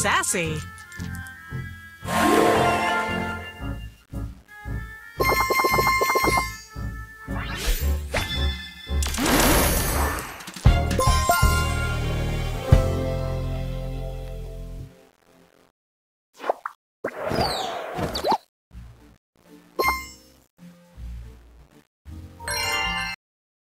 Sassy.